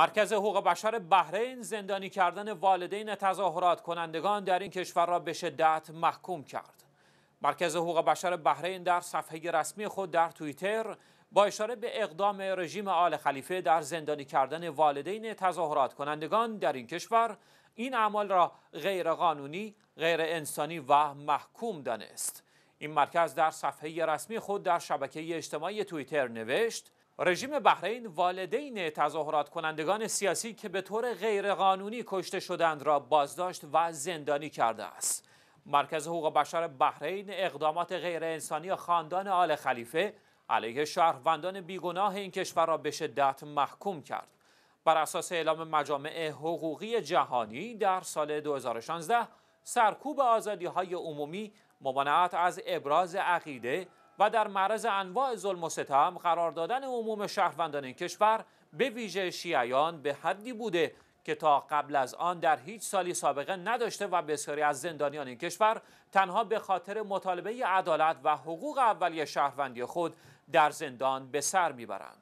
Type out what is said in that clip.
مرکز حقوق بشر بحرین زندانی کردن والدین تظاهرات کنندگان در این کشور را به شدت محکوم کرد. مرکز حقوق بشر بحرین در صفحه رسمی خود در توییتر با اشاره به اقدام رژیم آل خلیفه در زندانی کردن والدین تظاهرات کنندگان در این کشور این اعمال را غیرقانونی، غیر انسانی و محکوم دانست. این مرکز در صفحه رسمی خود در شبکه اجتماعی توییتر نوشت رژیم بحرین والدین تظاهرات کنندگان سیاسی که به طور غیرقانونی کشته شدند را بازداشت و زندانی کرده است. مرکز حقوق بشر بحرین اقدامات غیر انسانی خاندان آل خلیفه علیه شهروندان بیگناه این کشور را به شدت محکوم کرد. بر اساس اعلام مجامع حقوقی جهانی در سال 2016 سرکوب آزادی های عمومی ممانعت از ابراز عقیده و در معرض انواع ظلم و ستم قرار دادن عموم شهروندان این کشور به ویژه شیعیان به حدی بوده که تا قبل از آن در هیچ سالی سابقه نداشته و بسیاری از زندانیان این کشور تنها به خاطر مطالبه عدالت و حقوق اولیه شهروندی خود در زندان به سر می‌برند.